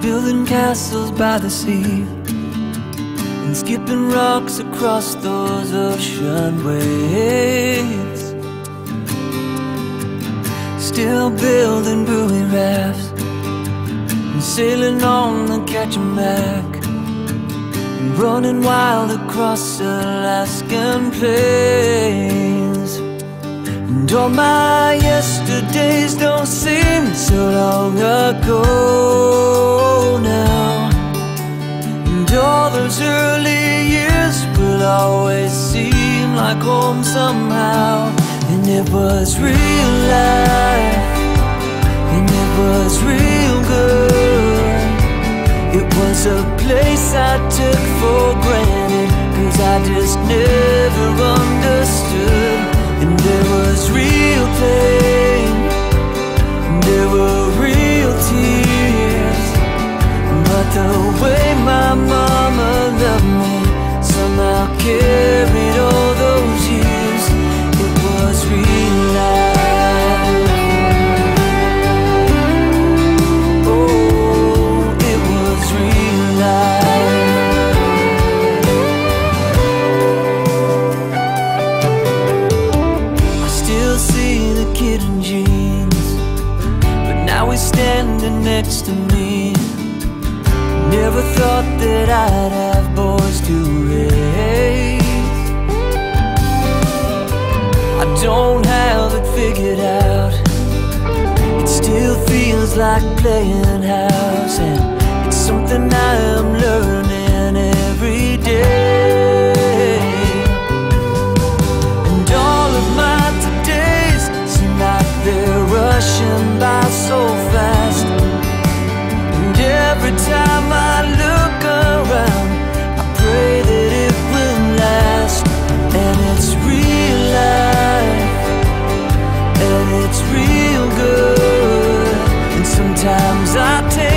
Building castles by the sea. And skipping rocks across those ocean waves. Still building buoy rafts. And sailing on the Kachemak. And running wild across Alaskan plains And all my yesterdays don't seem so long ago now. And all those early years will always seem like home somehow. And it was real life. And it was real good. It was a place I took for granted Cause I just never understood real pain me. Never thought that I'd have boys to raise. I don't have it figured out. It still feels like playing house And it's something I am learning every day it's real good. And sometimes I take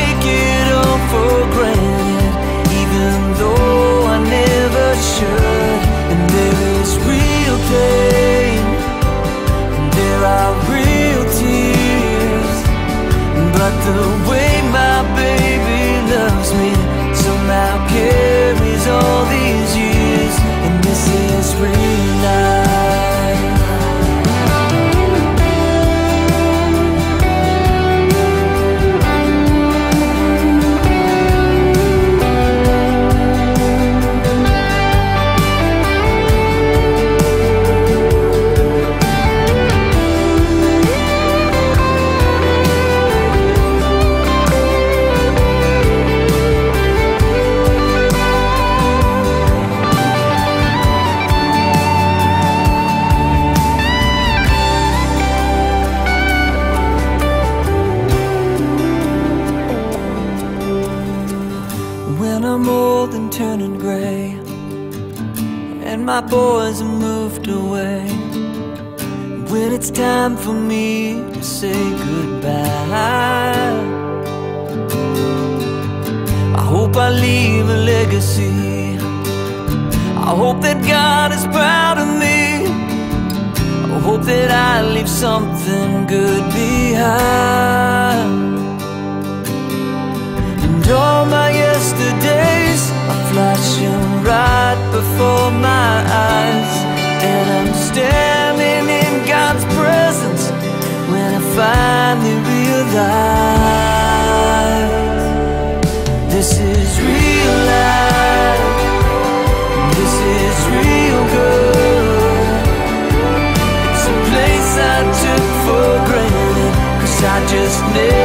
my boys have moved away. When it's time for me to say goodbye I hope I leave a legacy. I hope that God is proud of me. I hope that I leave something good And I'm standing in God's presence when I finally realize This is real life, this is real good. It's a place I took for granted Cause I just never